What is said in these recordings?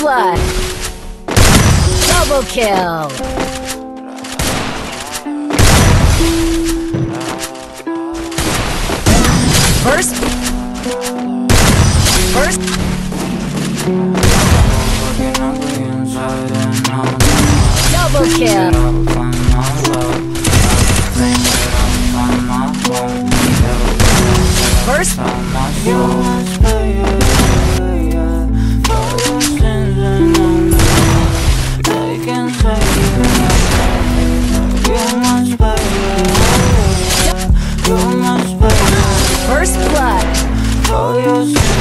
blood. Double kill. First. First. Double kill.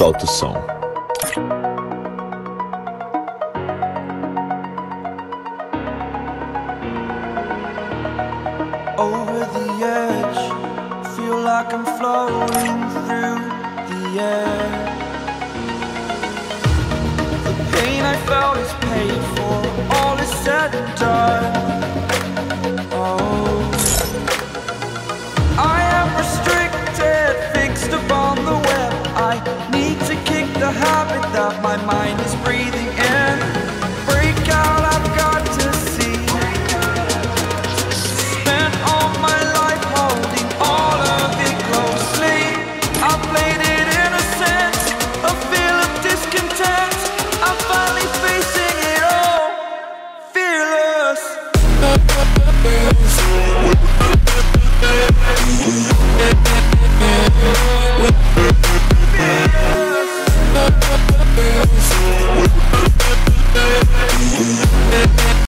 Solta o som. over the edge. Feel like I'm floating through the air. The pain I felt is Yeah.